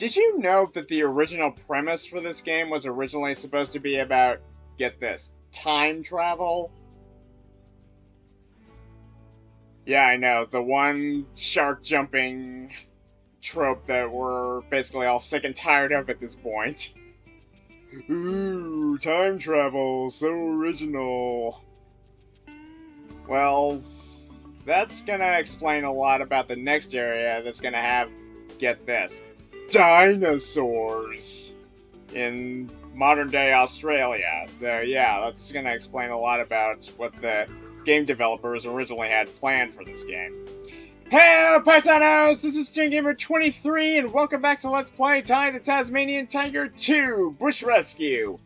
Did you know that the original premise for this game was originally supposed to be about, get this, time travel? Yeah, I know, the one shark jumping trope that we're basically all sick and tired of at this point. Ooh, time travel, so original. Well, that's gonna explain a lot about the next area that's gonna have, get this, dinosaurs in modern day Australia. So yeah, that's gonna explain a lot about what the game developers originally had planned for this game. Hey, paisanos! This is StringGamer23, and welcome back to Let's Play Ty the Tasmanian Tiger 2 Bush Rescue.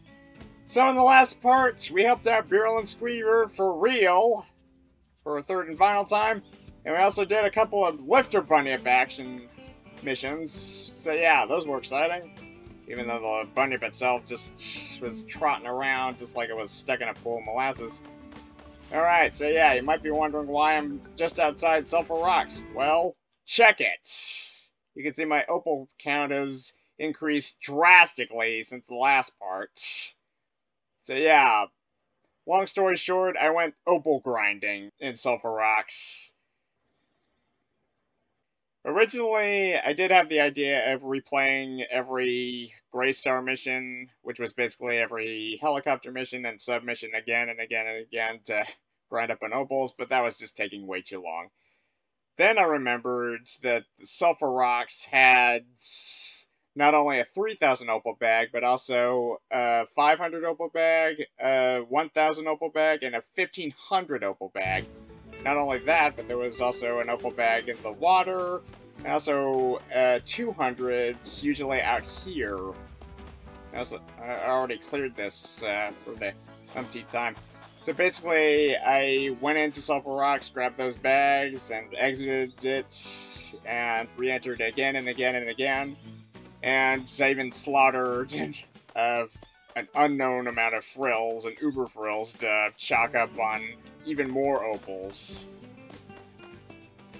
So in the last part, we helped out Beryl and Squeaver for real, for a third and final time, and we also did a couple of Lifter Bunyip action missions. So yeah, those were exciting. Even though the bunyip itself just was trotting around just like it was stuck in a pool of molasses. Alright, so yeah, you might be wondering why I'm just outside Sulphur Rocks. Well, check it! You can see my opal count has increased drastically since the last part. So yeah, long story short, I went opal grinding in Sulphur Rocks. Originally, I did have the idea of replaying every Greystar mission, which was basically every helicopter mission and submission again and again and again to grind up on opals, but that was just taking way too long. Then I remembered that the Sulphur Rocks had not only a 3,000 opal bag, but also a 500 opal bag, a 1,000 opal bag, and a 1,500 opal bag. Not only that, but there was also an opal bag in the water, and also uh, 200 usually out here. I, also, I already cleared this uh, for the umpteenth time. So basically, I went into Sulphur Rocks, grabbed those bags, and exited it, and re-entered again and again and again. And I even slaughtered uh, an unknown amount of frills and uber frills to chalk up on even more opals.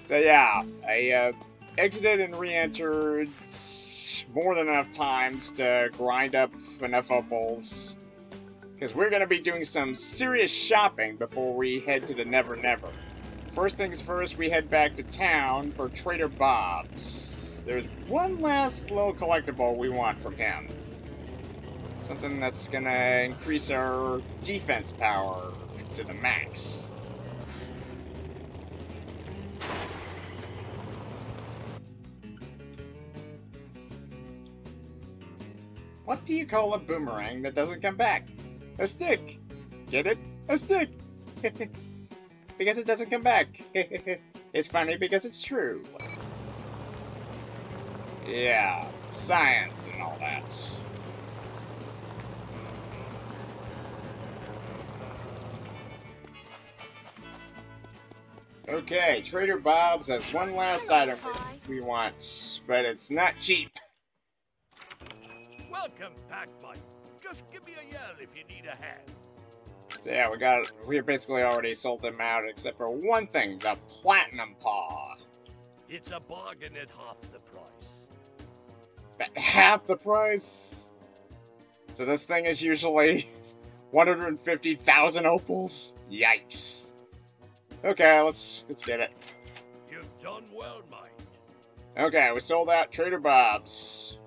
So yeah, I uh, exited and re-entered more than enough times to grind up enough opals. Because we're going to be doing some serious shopping before we head to the Never Never. First things first, we head back to town for Trader Bob's. There's one last little collectible we want from him. Something that's gonna increase our defense power to the max. What do you call a boomerang that doesn't come back? A stick! Get it? A stick! because it doesn't come back. it's funny because it's true. Yeah, science and all that. Okay, Trader Bob's has one last item we want, but it's not cheap. Welcome back, Mike. Just give me a yell if you need a hand. So yeah, we got we basically already sold them out, except for one thing: the platinum paw. It's a bargain at half the price. At half the price. So this thing is usually 150,000 opals. Yikes. Okay, let's let's get it. You've done well, Mike. Okay, we sold out Trader Bob's.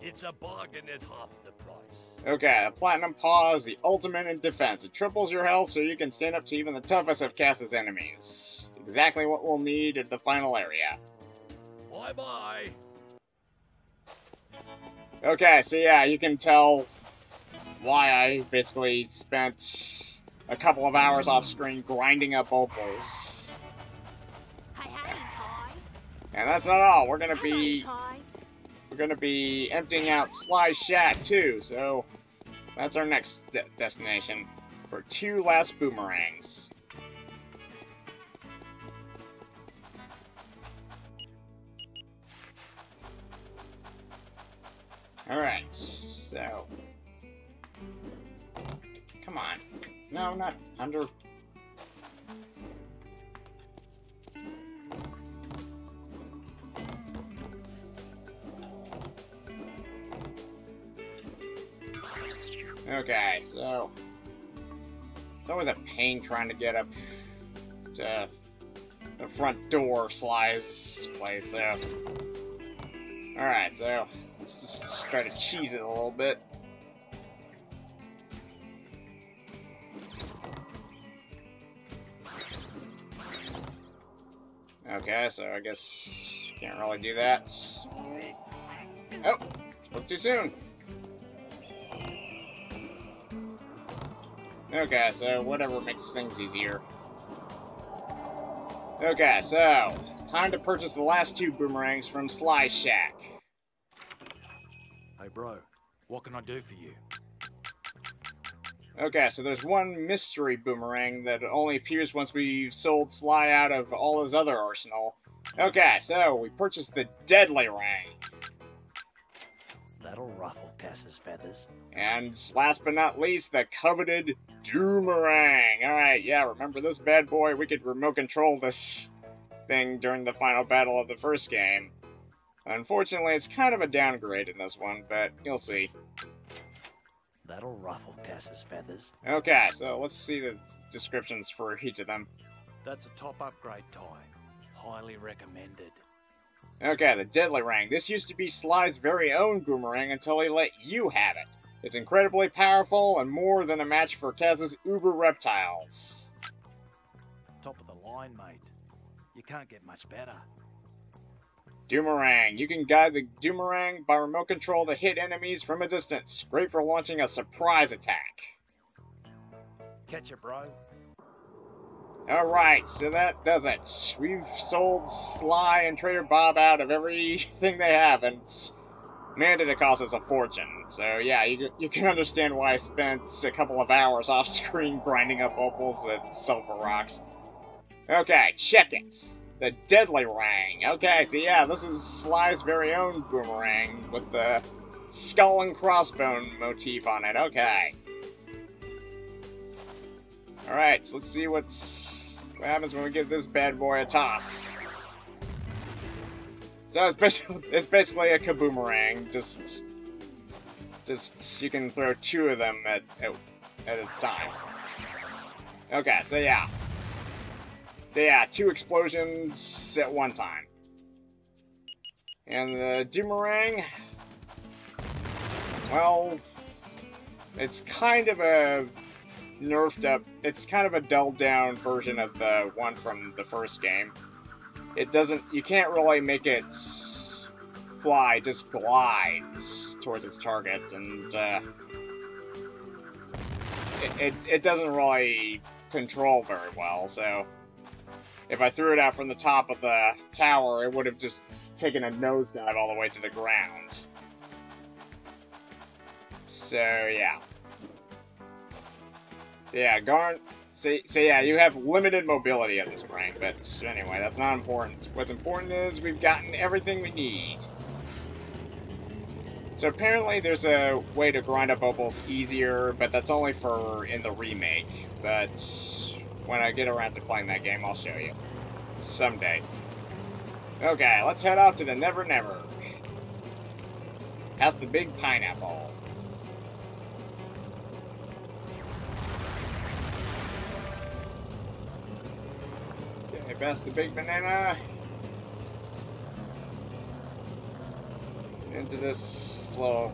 It's a bargain at half the price. Okay, the Platinum Paw is the ultimate in defense. It triples your health so you can stand up to even the toughest of Cass's enemies. Exactly what we'll need at the final area. Bye-bye. Okay, so yeah, you can tell why I basically spent a couple of hours off screen grinding up opals. And that's not all. We're gonna be we're gonna be emptying out Sly Shack too, so that's our next de destination for two last boomerangs. Alright, so come on. No, not under. Okay, so... It's always a pain trying to get up to the front door of Sly's place, so... Alright, so let's just try to cheese it a little bit. Okay, so I guess can't really do that. Oh, spoke too soon. Okay, so whatever makes things easier. Okay, so time to purchase the last two boomerangs from Sly Shack. Hey, bro, what can I do for you? Okay, so there's one mystery boomerang that only appears once we've sold Sly out of all his other arsenal. Okay, so we purchased the Deadly Rang. That'll ruffle Cass's feathers. And last but not least, the coveted Doomerang. Alright, yeah, remember this bad boy? We could remote control this thing during the final battle of the first game. Unfortunately, it's kind of a downgrade in this one, but you'll see. That'll ruffle Cass's feathers. Okay, so let's see the descriptions for each of them. That's a top upgrade toy. Highly recommended. Okay, the Deadly Rang. This used to be Sly's very own boomerang until he let you have it. It's incredibly powerful and more than a match for Cass's uber reptiles. Top of the line, mate. You can't get much better. Doomerang. You can guide the Doomerang by remote control to hit enemies from a distance. Great for launching a surprise attack. Catch it, bro. Alright, so that does it. We've sold Sly and Trader Bob out of everything they have, and man, did it cost us a fortune. So yeah, you, you can understand why I spent a couple of hours off screen grinding up opals and Sulphur Rocks. Okay, check it. The Deadly Rang. Okay, so yeah, this is Sly's very own boomerang with the skull and crossbone motif on it. Okay. Alright, so let's see what's what happens when we give this bad boy a toss. So it's basically, it's basically a kaboomerang, just just you can throw two of them at, at, at a time. Okay, so yeah. Yeah, two explosions at one time. And the Doomerang, well, it's kind of a nerfed up, it's kind of a dulled down version of the one from the first game. It doesn't, you can't really make it fly, it just glides towards its target, and uh, it, it, it doesn't really control very well, so if I threw it out from the top of the tower, it would have just taken a nosedive all the way to the ground. So, yeah. So, yeah, Garn... So, so, yeah, you have limited mobility at this rank, but anyway, that's not important. What's important is we've gotten everything we need. So apparently there's a way to grind up opals easier, but that's only for in the remake. But when I get around to playing that game, I'll show you. Someday. Okay, let's head out to the Never Never. Past the big pineapple. Okay, past the big banana. Into this little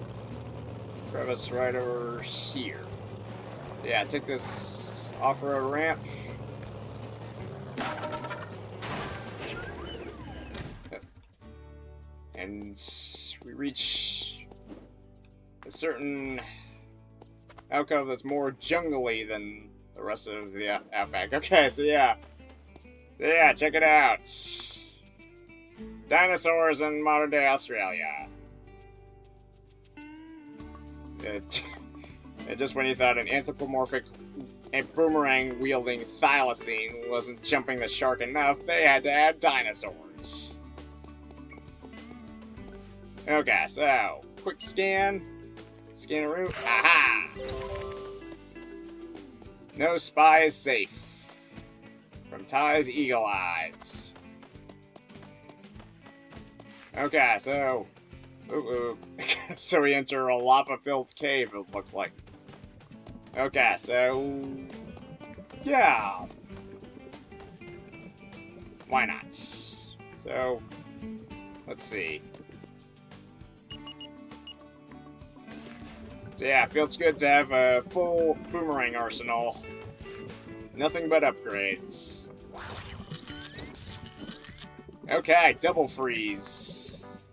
crevice right over here. So yeah, I took this off-road ramp. And we reach a certain alcove that's more jungly than the rest of the outback. Okay, so yeah. So yeah, check it out. Dinosaurs in modern day Australia. It just when you thought an anthropomorphic a boomerang wielding thylacine wasn't jumping the shark enough, they had to add dinosaurs. Okay, so quick scan. Scan a route. Aha! No spy is safe. From Ty's Eagle Eyes. Okay, so. Ooh, ooh. so we enter a lava filled cave, it looks like. Okay, so... Yeah. Why not? So, let's see. So yeah, feels good to have a full boomerang arsenal. Nothing but upgrades. Okay, double freeze.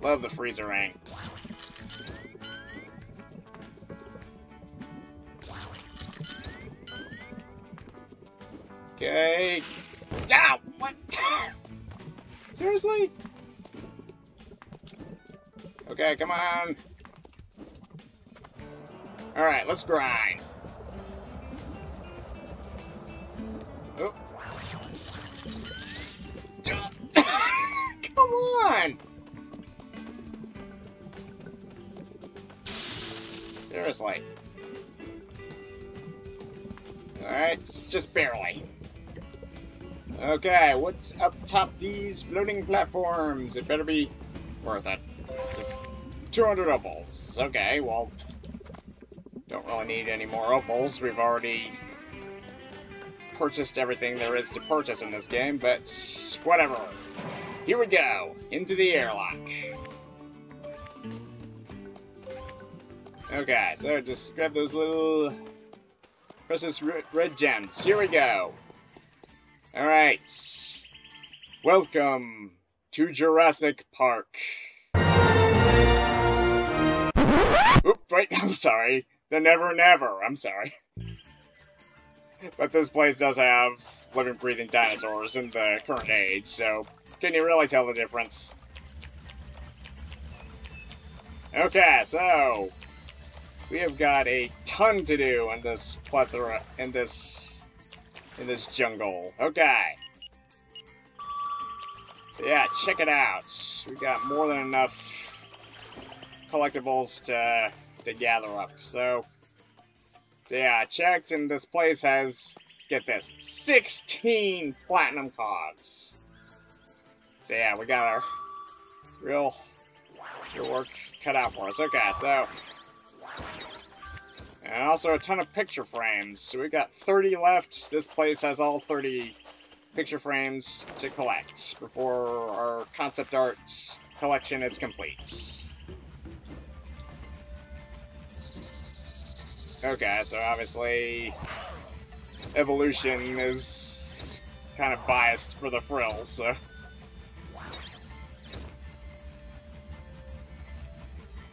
Love the freezer freezerang. Okay. Ah, what? Seriously? Okay, come on. Alright, let's grind. Oh. come on! Seriously. Alright, just barely. Okay, what's up top these floating platforms? It better be worth it. Just 200 opals. Okay, well, don't really need any more opals. We've already purchased everything there is to purchase in this game, but whatever. Here we go, into the airlock. Okay, so just grab those little precious red gems. Here we go. Alright. Welcome to Jurassic Park. Oop, wait, I'm sorry. The Never Never, I'm sorry. But this place does have living, breathing dinosaurs in the current age, so can you really tell the difference? Okay, so we have got a ton to do in this plethora, in this in this jungle. Okay. Yeah, check it out. We got more than enough collectibles to to gather up. So, so yeah, I checked, and this place has get this 16 platinum cogs. So yeah, we got our real, real work cut out for us. Okay, so and also a ton of picture frames. So we've got 30 left. This place has all 30 picture frames to collect before our concept art collection is complete. Okay, so obviously evolution is kind of biased for the frills, so...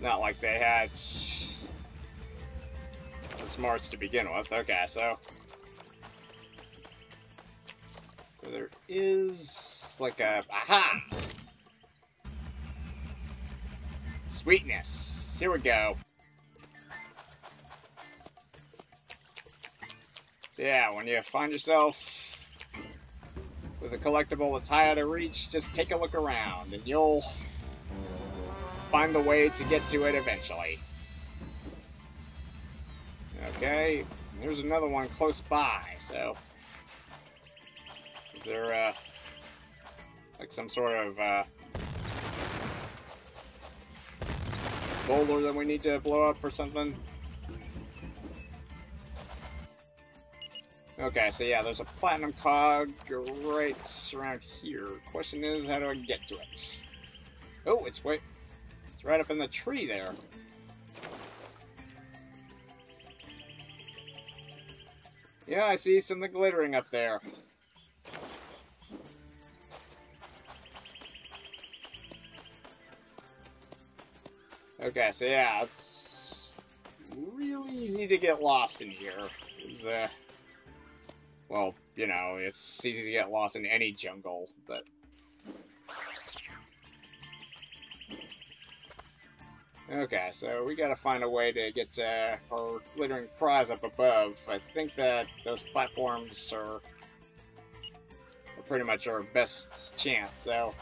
Not like they had smarts to begin with. Okay, so... So there is like a... Aha! Sweetness. Here we go. So yeah, when you find yourself with a collectible that's high out of reach, just take a look around and you'll find the way to get to it eventually. Okay, there's another one close by, so... Is there, uh... Like some sort of, uh... Boulder that we need to blow up or something? Okay, so yeah, there's a platinum cog right around here. Question is, how do I get to it? Oh, it's wait, it's right up in the tree there. Yeah, I see something glittering up there. Okay, so yeah, it's real easy to get lost in here. It's, uh, well, you know, it's easy to get lost in any jungle, but Okay, so we gotta find a way to get uh, our glittering prize up above. I think that those platforms are, are pretty much our best chance, so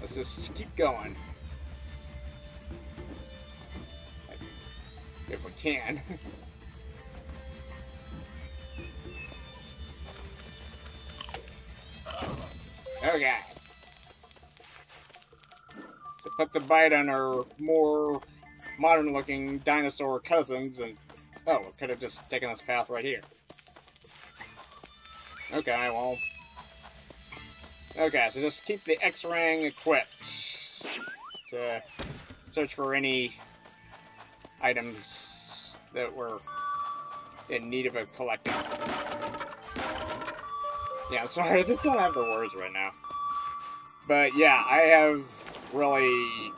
let's just keep going. If we can. okay put the bite on our more modern-looking dinosaur cousins, and oh, could have just taken this path right here. Okay, well, okay, so just keep the X-Rang equipped to search for any items that were in need of a collecting. Yeah, sorry, I just don't have the words right now. But yeah, I have really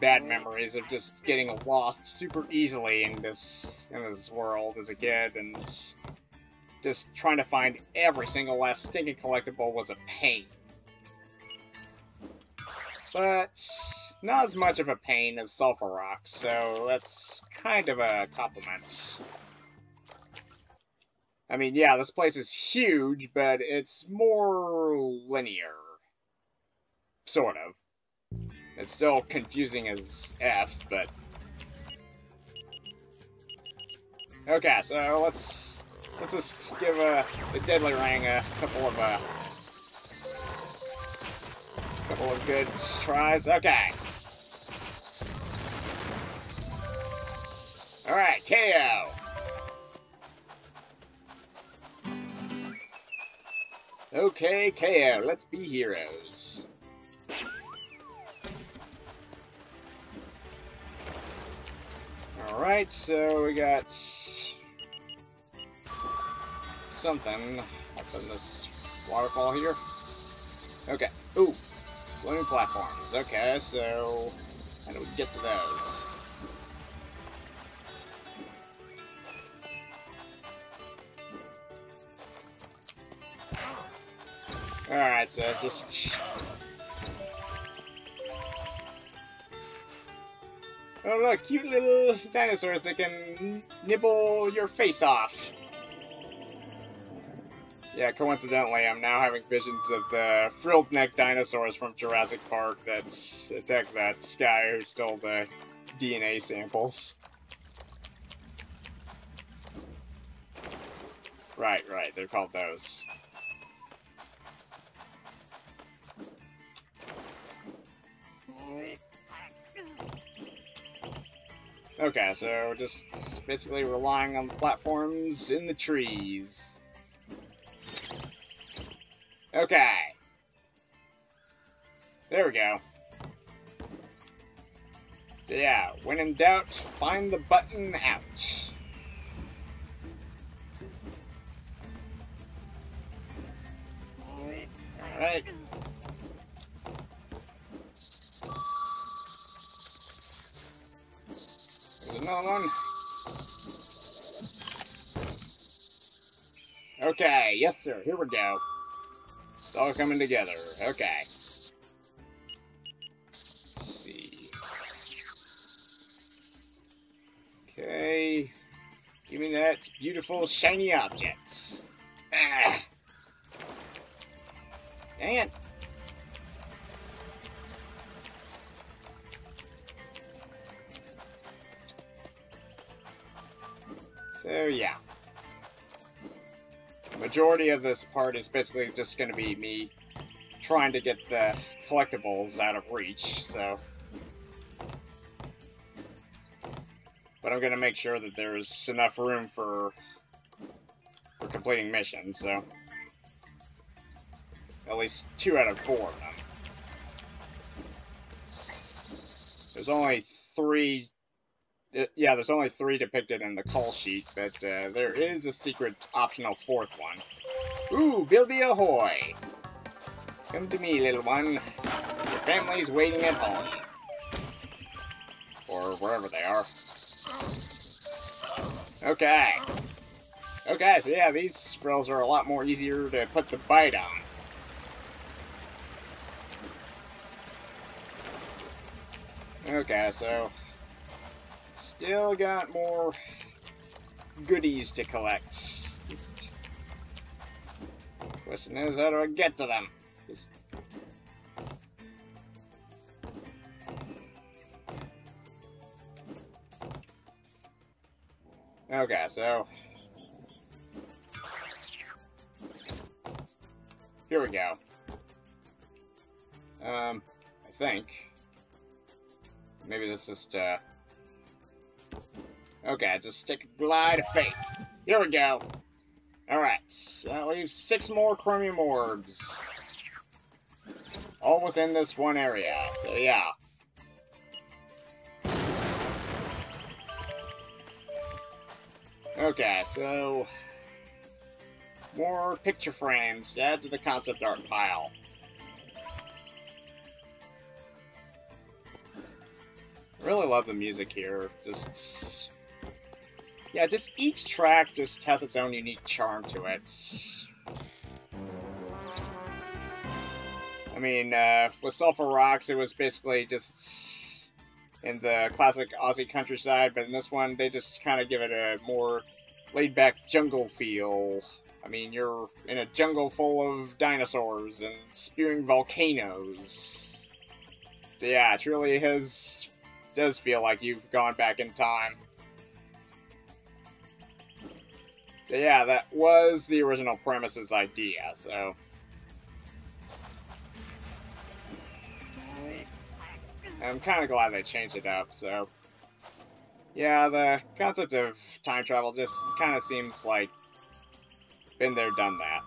bad memories of just getting lost super easily in this in this world as a kid and just trying to find every single last stinking collectible was a pain. But not as much of a pain as Sulphur Rock, so that's kind of a compliment. I mean, yeah, this place is huge, but it's more linear. Sort of. It's still confusing as F, but... Okay, so let's... Let's just give uh, the Deadly Rang a couple of, uh... Couple of good tries. Okay. Alright, KO! Okay, KO, let's be heroes. Alright, so we got something up in this waterfall here. Okay. Ooh, floating platforms. Okay, so how do we get to those? Alright, so just... Oh look, cute little dinosaurs that can nibble your face off. Yeah, coincidentally, I'm now having visions of the frilled neck dinosaurs from Jurassic Park that attacked that guy who stole the DNA samples. Right, right, they're called those. Okay, so just basically relying on the platforms in the trees. Okay. There we go. So yeah, when in doubt, find the button out. Alright. One. Okay, yes sir, here we go. It's all coming together. Okay. Let's see. Okay. Give me that beautiful shiny object. Ah. Dang it. Majority of this part is basically just going to be me trying to get the collectibles out of reach, so... But I'm going to make sure that there's enough room for, for completing missions, so... At least two out of four of them. There's only three yeah, there's only three depicted in the call sheet, but uh, there is a secret optional fourth one. Ooh, Bilby ahoy! Come to me, little one. Your family's waiting at home. Or wherever they are. Okay. Okay, so yeah, these spells are a lot more easier to put the bite on. Okay, so Still got more goodies to collect. Just question is, how do I get to them? Just Okay, so here we go. Um, I think maybe this is to Okay, just stick glide of faith. Here we go. Alright, that leaves six more chromium orbs. All within this one area, so yeah. Okay, so... More picture frames to add to the concept art pile. Really love the music here. Just... Yeah, just each track just has its own unique charm to it. I mean, uh, with Sulphur Rocks, it was basically just in the classic Aussie countryside, but in this one, they just kind of give it a more laid-back jungle feel. I mean, you're in a jungle full of dinosaurs and spewing volcanoes. So yeah, it really has does feel like you've gone back in time. Yeah, that was the original premises idea, so... I'm kind of glad they changed it up, so... Yeah, the concept of time travel just kind of seems like... Been there, done that.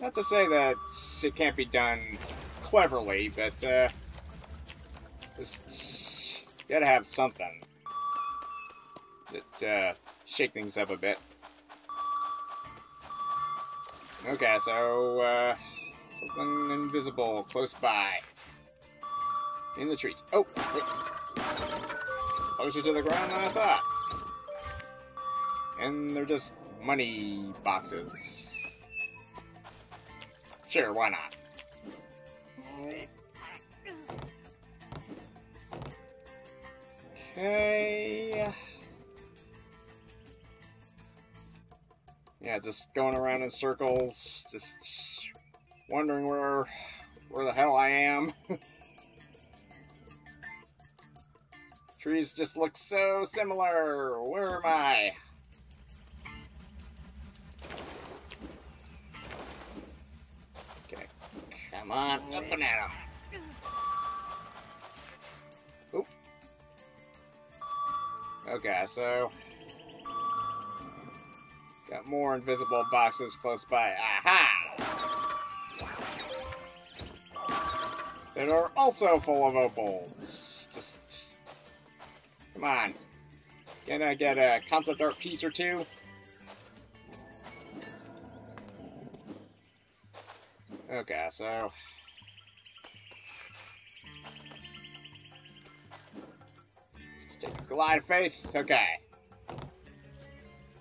Not to say that it can't be done cleverly, but, uh... Just... Gotta have something. That, uh shake things up a bit. Okay, so, uh, something invisible close by. In the trees. Oh, wait. Closer to the ground than I thought. And they're just money boxes. Sure, why not? Okay. Yeah, just going around in circles, just wondering where where the hell I am. Trees just look so similar. Where am I? Okay, come on, up and at. Oop. Okay, so Got more invisible boxes close by. Aha! That are also full of opals. Just... Come on. Can I get a concept art piece or two? Okay, so... Take a glide faith. Okay.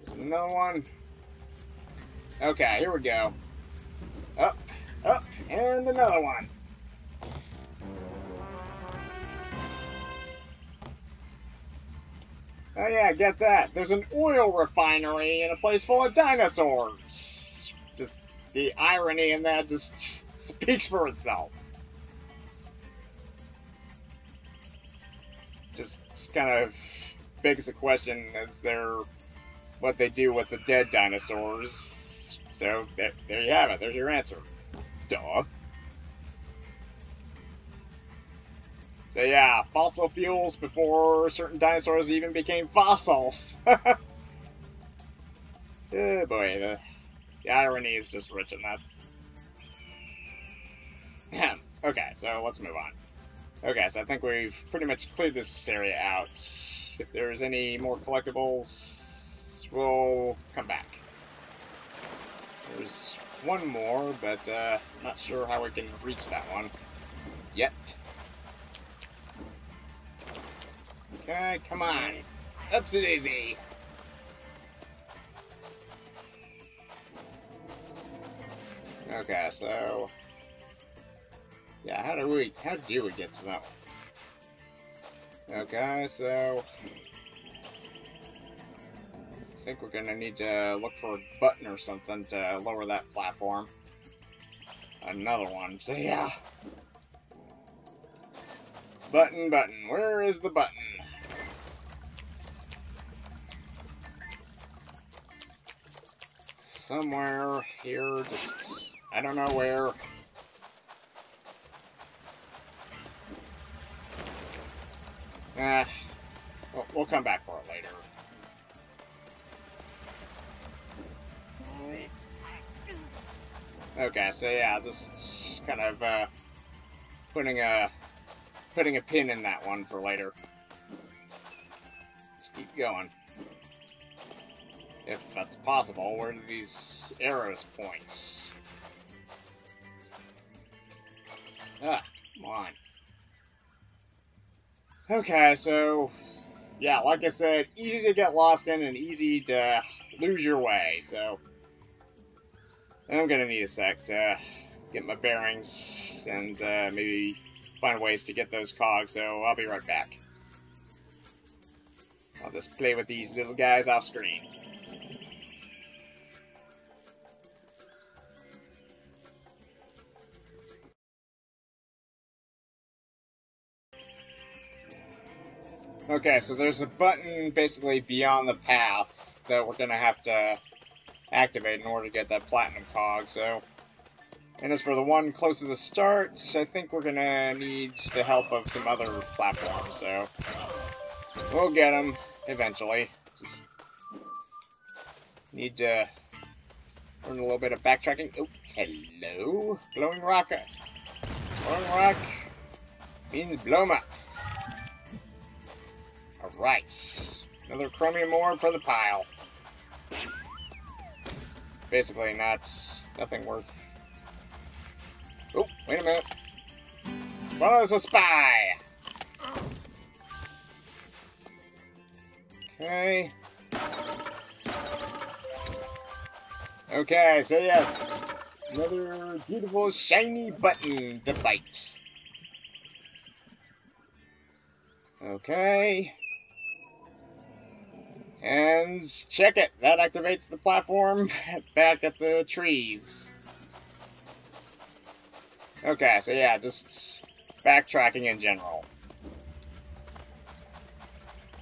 There's another one. Okay, here we go. Up, up, and another one. Oh yeah, get that. There's an oil refinery in a place full of dinosaurs. Just the irony in that just speaks for itself. Just kind of begs the question Is they're what they do with the dead dinosaurs. So there, you have it. There's your answer. Duh. So yeah, fossil fuels before certain dinosaurs even became fossils. oh boy, the, the irony is just rich that. okay, so let's move on. Okay, so I think we've pretty much cleared this area out. If there's any more collectibles, we'll come back. There's one more, but uh, not sure how we can reach that one yet. Okay, come on. Upsy daisy. Okay, so yeah, how do we how do we get to that one? Okay, so I think we're gonna need to look for a button or something to lower that platform. Another one, so yeah. Button, button, where is the button? Somewhere here, just, I don't know where. Ah, we'll, we'll come back for it later. Okay, so yeah, just kind of uh, putting a putting a pin in that one for later. Just keep going. If that's possible, where do these arrows point? Ah, come on. Okay, so yeah, like I said, easy to get lost in and easy to lose your way, so I'm gonna need a sec to get my bearings and uh, maybe find ways to get those cogs, so I'll be right back. I'll just play with these little guys off screen. Okay, so there's a button basically beyond the path that we're gonna have to activate in order to get that platinum cog, so... And as for the one closest to the start, I think we're gonna need the help of some other platforms, so... We'll get them, eventually. Just... Need to... Learn a little bit of backtracking. Oh, hello? Blowing rock. Glowing rock means blow up. Alright. Another chromium orb for the pile. Basically, not nothing worth. Oh, wait a minute. There's a spy! Okay. Okay, so yes. Another beautiful shiny button to bite. Okay. And check it. That activates the platform back at the trees. Okay, so yeah, just backtracking in general.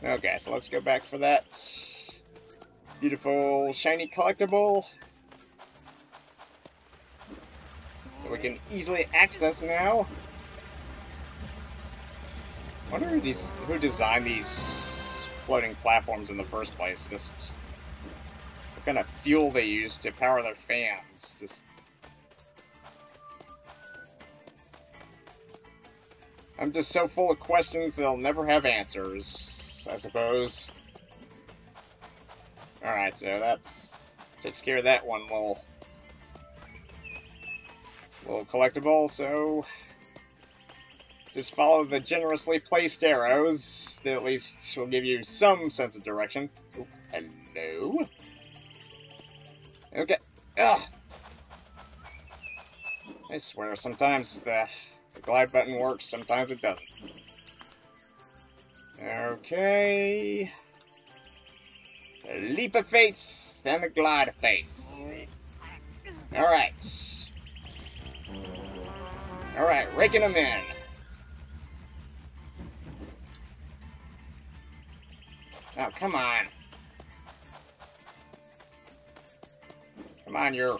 Okay, so let's go back for that beautiful shiny collectible. That we can easily access now. I wonder who, des who designed these floating platforms in the first place. Just what kind of fuel they use to power their fans. Just I'm just so full of questions they'll never have answers, I suppose. Alright, so that's takes care of that one little little collectible, so just follow the generously placed arrows that at least will give you some sense of direction. Oh, hello? Okay. Ugh. I swear, sometimes the, the glide button works, sometimes it doesn't. Okay. A leap of faith and a glide of faith. Alright. Alright, raking them in. Oh, come on. Come on, you're...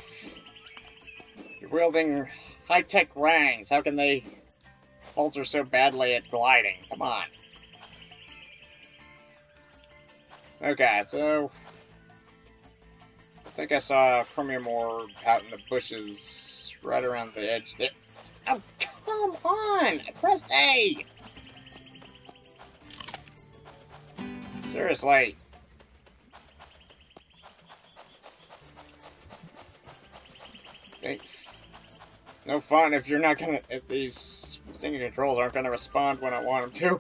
You're wielding high-tech rangs. How can they falter so badly at gliding? Come on. Okay, so... I think I saw Chromium Orb out in the bushes right around the edge there. Oh, come on! I pressed A! Seriously. It's no fun if you're not gonna, if these stinging controls aren't gonna respond when I want them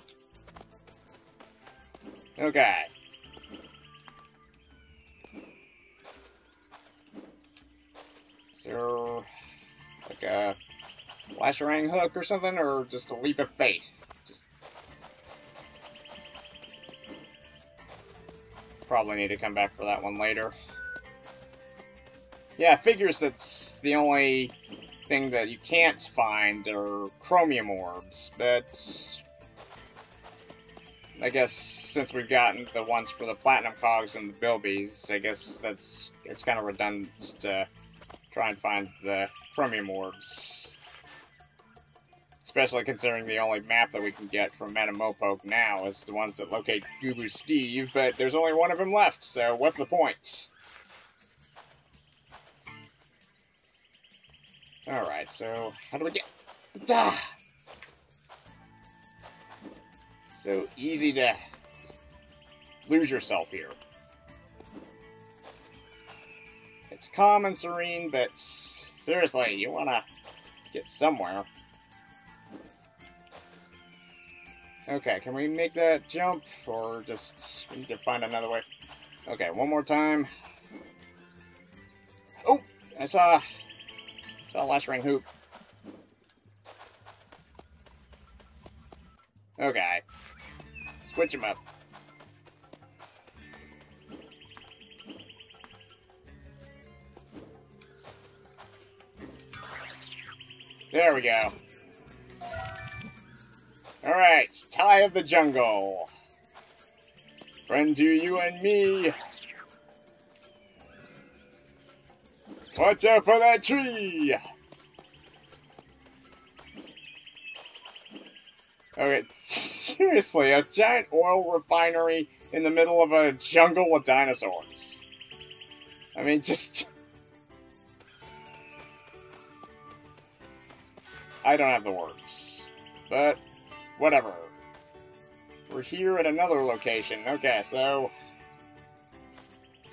to. Okay. There like a flasherang hook or something, or just a leap of faith? Probably need to come back for that one later. Yeah, figures that's the only thing that you can't find are chromium orbs, but I guess since we've gotten the ones for the platinum cogs and the bilbies, I guess that's it's kind of redundant to try and find the chromium orbs. Especially considering the only map that we can get from Metamopoke now is the ones that locate Scuba Steve, but there's only one of him left, so what's the point? Alright, so how do we get... Ah! So easy to lose yourself here. It's calm and serene, but seriously, you want to get somewhere. Okay, can we make that jump, or just we need to find another way? Okay, one more time. Oh, I saw, saw a last ring hoop. Okay, switch them up. There we go. Alright, Ty of the Jungle. Friend to you and me. Watch out for that tree! Okay, seriously, a giant oil refinery in the middle of a jungle with dinosaurs. I mean, just... I don't have the words. But, whatever. We're here at another location. Okay, so...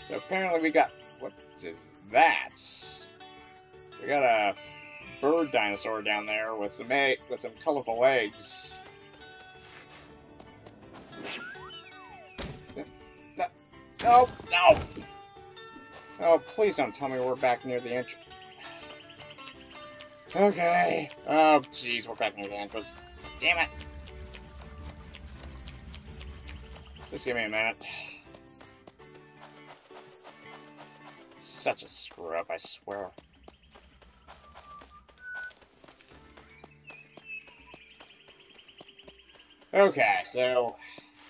So apparently we got... What is that? We got a bird dinosaur down there with some egg, with some colorful eggs. No, no! Oh, please don't tell me we're back near the entrance. Okay. Oh, jeez, we're back near the entrance. Damn it. Just give me a minute. Such a screw up, I swear. Okay, so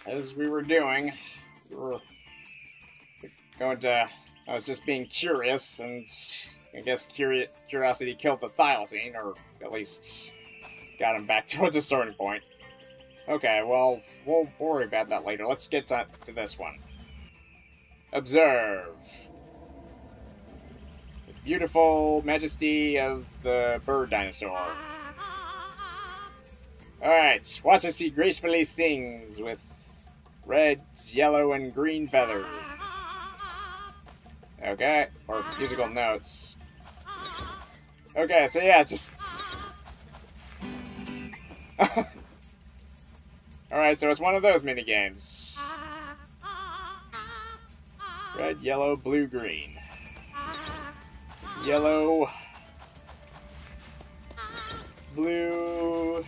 as we were doing, we were going to. I was just being curious, and I guess curi curiosity killed the thylacine, or at least got him back towards a certain point. Okay, well, we'll worry about that later. Let's get to, to this one. Observe. The beautiful majesty of the bird dinosaur. Alright, watch as he gracefully sings with red, yellow, and green feathers. Okay, or musical notes. Okay, so yeah, just... Alright, so it's one of those mini games. Red, yellow, blue, green. Yellow, blue,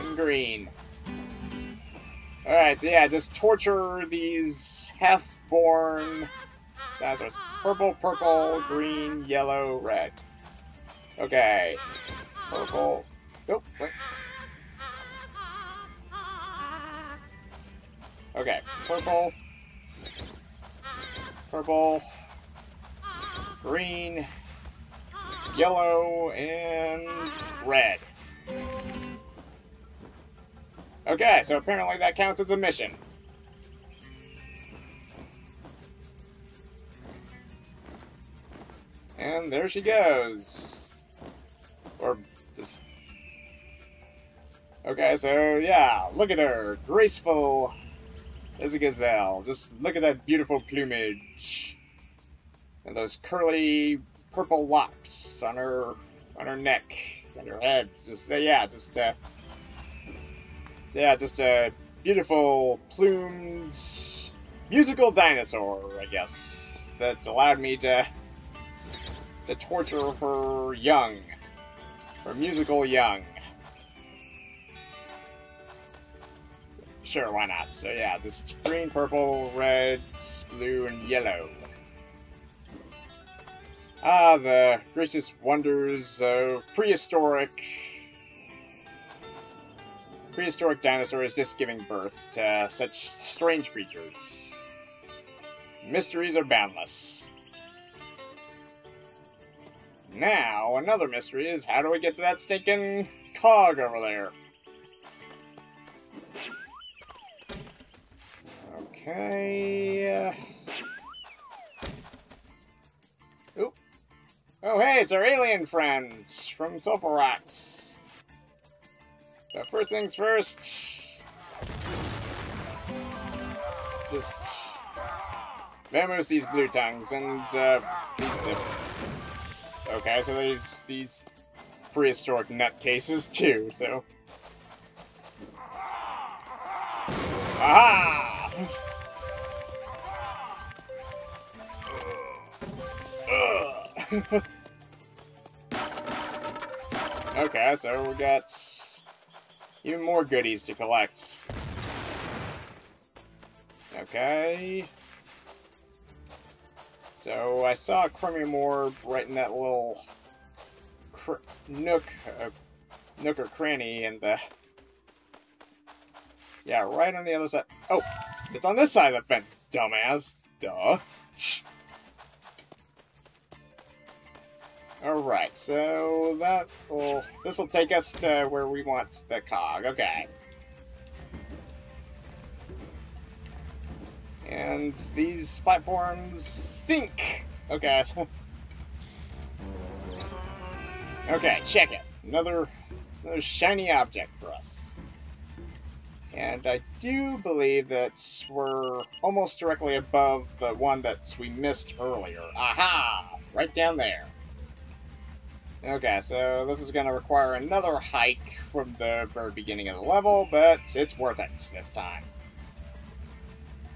and green. Alright, so yeah, just torture these half-born dinosaurs. Purple, purple, green, yellow, red. Okay. Purple. Nope, wait. Okay, purple. Purple. Green. Yellow, and red. Okay, so apparently that counts as a mission. And there she goes. Or just... Okay, so yeah, look at her. Graceful as a gazelle. Just look at that beautiful plumage. And those curly purple locks on her on her neck and her head. Just uh, yeah, just uh, yeah, just a beautiful plumed musical dinosaur, I guess, that allowed me to to torture her young. Her musical young. Sure, why not? So yeah, just green, purple, red, blue, and yellow. Ah, the greatest wonders of prehistoric... Prehistoric dinosaurs just giving birth to such strange creatures. Mysteries are boundless. Now, another mystery is how do we get to that stinking cog over there? Okay. Oop. Oh, hey, it's our alien friends from Rocks. So first things first. Just vamoose these blue tongues and uh, these. Uh, okay, so there's these prehistoric nutcases too. So. Aha! okay, so we got even more goodies to collect. Okay. So I saw a Kromium orb right in that little nook, uh, nook or cranny, and uh, yeah, right on the other side. Oh, it's on this side of the fence, dumbass. Duh. Alright, so that will... This will take us to where we want the cog. Okay. And these platforms sink! Okay, so... Okay, check it. Another, another shiny object for us. And I do believe that we're almost directly above the one that we missed earlier. Aha! Right down there. Okay, so this is going to require another hike from the very beginning of the level, but it's worth it this time.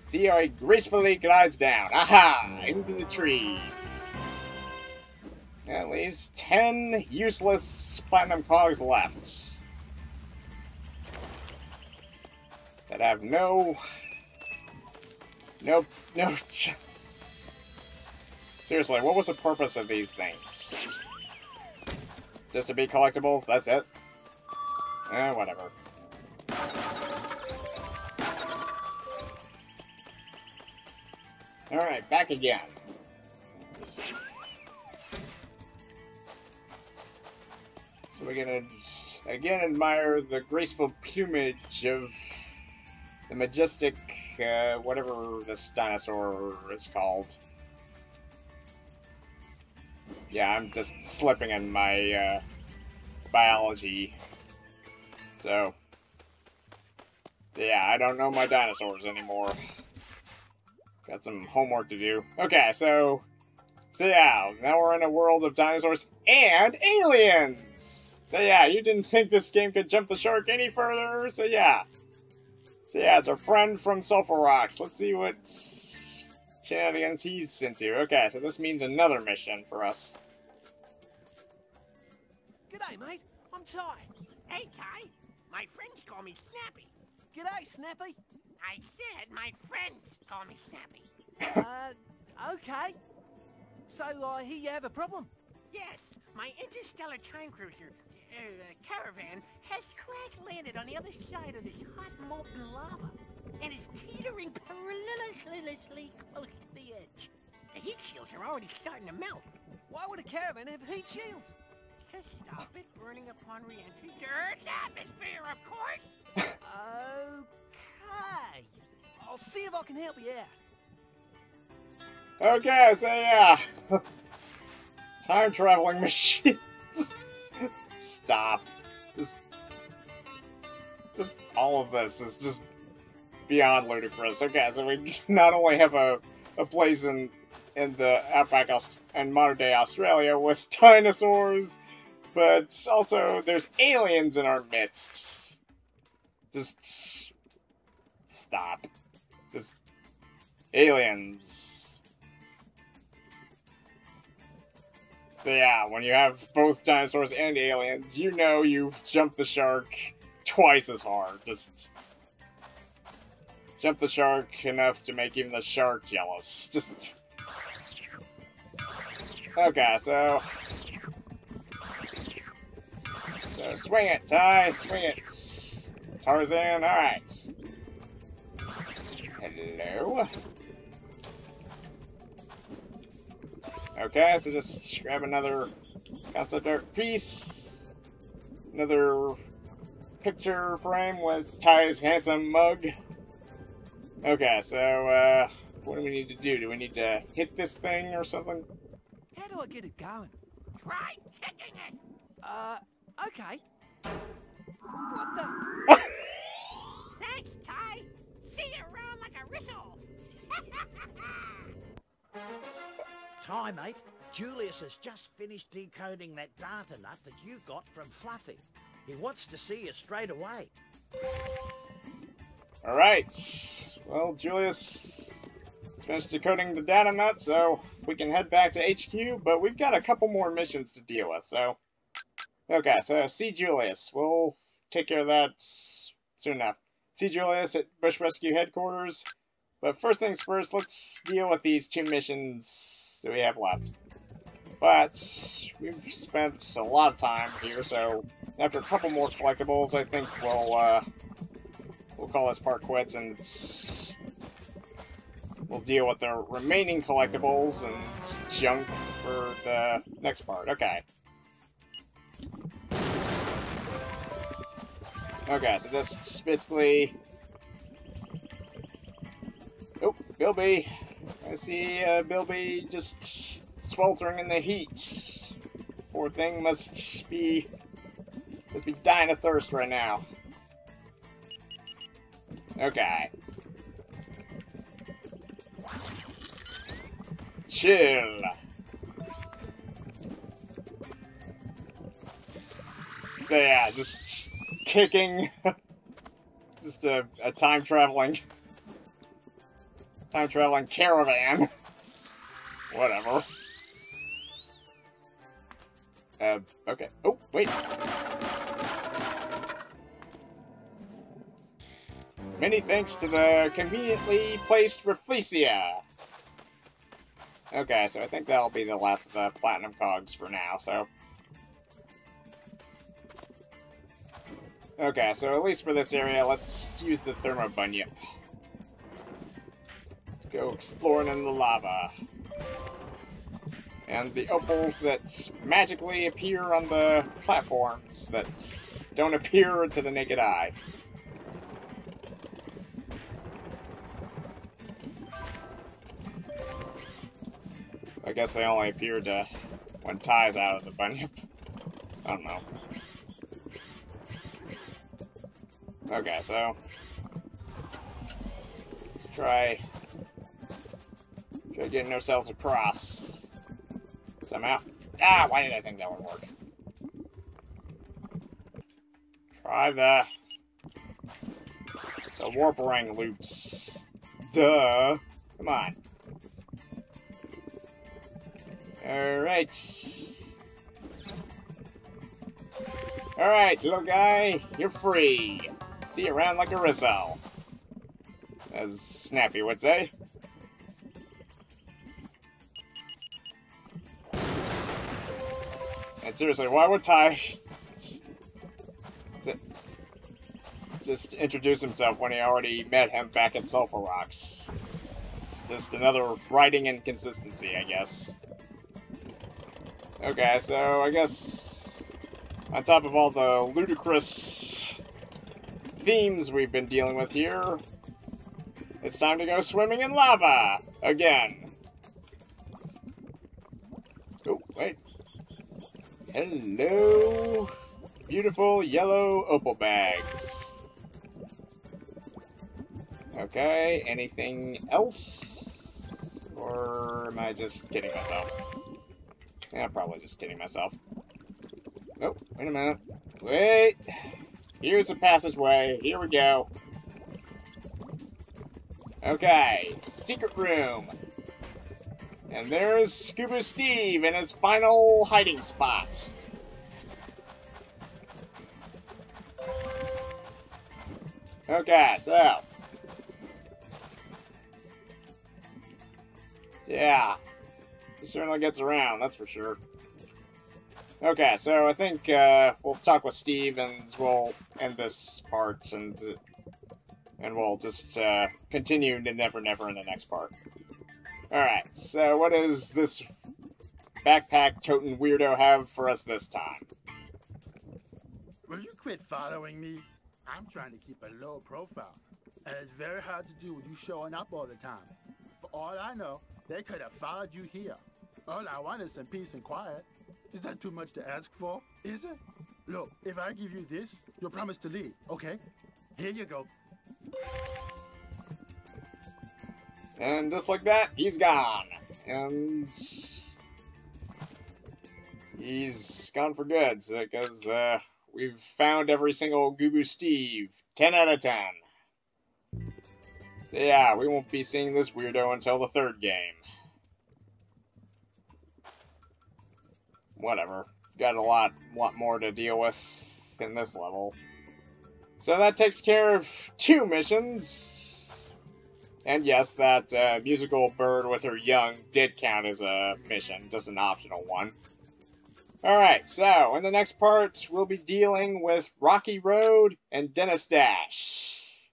See how he gracefully glides down. Aha! Into the trees. That leaves 10 useless platinum cogs left. That have no... No... No... Seriously, what was the purpose of these things? Just to be collectibles, that's it? Eh, whatever. Alright, back again. So we're gonna again admire the graceful plumage of the majestic, uh, whatever this dinosaur is called. Yeah, I'm just slipping in my uh, biology. So, yeah, I don't know my dinosaurs anymore. Got some homework to do. Okay, so, so yeah, now we're in a world of dinosaurs and aliens! So yeah, you didn't think this game could jump the shark any further, so yeah. So yeah, it's our friend from Sulphur Rocks. Let's see what shenanigans he's into. Okay, so this means another mission for us. G'day, mate. I'm Ty. Hey, Ty. My friends call me Snappy. G'day, Snappy. I said my friends call me Snappy. uh, okay. So, I hear you have a problem. Yes, my interstellar time cruiser, uh, caravan, has crash landed on the other side of this hot molten lava and is teetering perilously close to the edge. The heat shields are already starting to melt. Why would a caravan have heat shields? To stop it burning upon re-entry to Earth's atmosphere, of course! Okay. I'll see if I can help you out. Okay, so yeah. Time traveling machine. Just stop. Just just all of this is just beyond ludicrous. Okay, so we not only have a a place in in the outback Aus- and modern day Australia with dinosaurs, but also there's aliens in our midst. Just stop. Just aliens. So yeah, when you have both dinosaurs and aliens, you know you've jumped the shark twice as hard. Just jump the shark enough to make even the shark jealous. Just okay, so so swing it, Ty, swing it, Tarzan. All right. Hello. Okay, so just grab another concept art piece. Another picture frame with Ty's handsome mug. Okay, so, uh, what do we need to do? Do we need to hit this thing or something? How do I get it going? Try kicking it. Uh, okay. What the? Thanks, Ty. See you around like a rissole. Ty, mate, Julius has just finished decoding that data nut that you got from Fluffy. He wants to see you straight away. Alright. Well, Julius has finished decoding the data nut, so we can head back to HQ, but we've got a couple more missions to deal with, so... Okay, so see Julius. We'll take care of that soon enough. See Julius at Bush Rescue Headquarters. But first things first, let's deal with these two missions that we have left. But we've spent a lot of time here, so after a couple more collectibles, I think we'll uh, we'll call this part quits and we'll deal with the remaining collectibles and junk for the next part. Okay. Okay, so just basically... Oh, Bilby. I see uh, Bilby just sweltering in the heat. Poor thing must be... must be dying of thirst right now. Okay. Chill. So yeah, just kicking. just a, a time traveling. Time traveling caravan. Whatever. Uh, okay. Oh, wait. Many thanks to the conveniently placed Rafflesia. Okay, so I think that'll be the last of the Platinum Cogs for now, so... Okay, so at least for this area, let's use the Thermo Bunyip. Go exploring in the lava. And the opals that magically appear on the platforms that don't appear to the naked eye. I guess they only appear to when Ty's out of the bunyip. I don't know. Okay, so let's try try getting ourselves across somehow. Ah, why did I think that would work? Try the the warp ring loops. Duh. Come on. Alright. Alright, little guy, you're free. See you around like a rissole. As Snappy would say. And seriously, why would Ty just introduce himself when he already met him back at Sulphur Rocks? Just another writing inconsistency, I guess. Okay, so I guess on top of all the ludicrous themes we've been dealing with here, it's time to go swimming in lava again. Oh, wait. Hello, beautiful yellow opal bags. Okay, anything else? Or am I just kidding myself? Yeah, I'm probably just kidding myself. Oh, wait a minute. Wait! Here's a passageway. Here we go. Okay, secret room. And there's Scuba Steve in his final hiding spot. Okay, so. Yeah, he certainly gets around, that's for sure. Okay, so I think uh, we'll talk with Steve and we'll end this part and and we'll just uh, continue to Never Never in the next part. Alright, so what does this backpack toting weirdo have for us this time? Will you quit following me? I'm trying to keep a low profile. And it's very hard to do with you showing up all the time. For all I know, they could have followed you here. All I want is some peace and quiet. Is that too much to ask for? Is it? Look, if I give you this, you'll promise to leave, okay? Here you go. And just like that, he's gone. And he's gone for good, because uh, we've found every single Goo Steve. 10 out of 10. So yeah, we won't be seeing this weirdo until the third game. Whatever. Got a lot, lot more to deal with in this level. So that takes care of two missions. And yes, that uh, musical bird with her young did count as a mission, just an optional one. Alright, so in the next part, we'll be dealing with Rocky Road and Dennis Dash.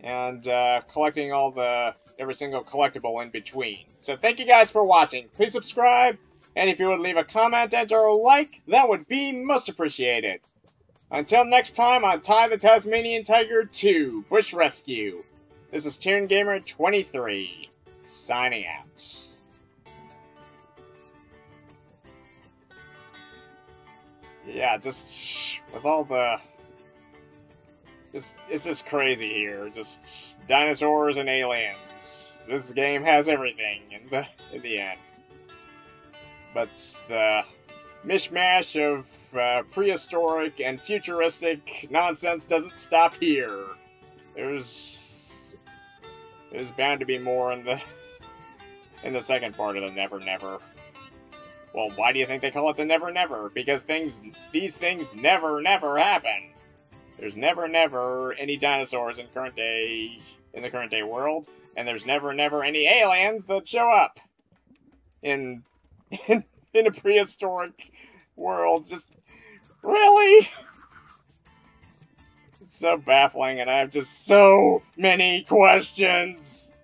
And uh, collecting all the, every single collectible in between. So thank you guys for watching. Please subscribe, and if you would leave a comment and or a like, that would be most appreciated. Until next time on Ty the Tasmanian Tiger 2 Bush Rescue, this is Toon Gamer 23 signing out. Yeah, just with all the just it's just crazy here. Just dinosaurs and aliens. This game has everything in the in the end. But the mishmash of uh, prehistoric and futuristic nonsense doesn't stop here. There's there's bound to be more in the in the second part of the Never Never. Well, why do you think they call it the Never Never? Because things these things never never happen. There's never never any dinosaurs in current day in the current day world, and there's never never any aliens that show up in in in a prehistoric world. Just really? It's so baffling, and I have just so many questions.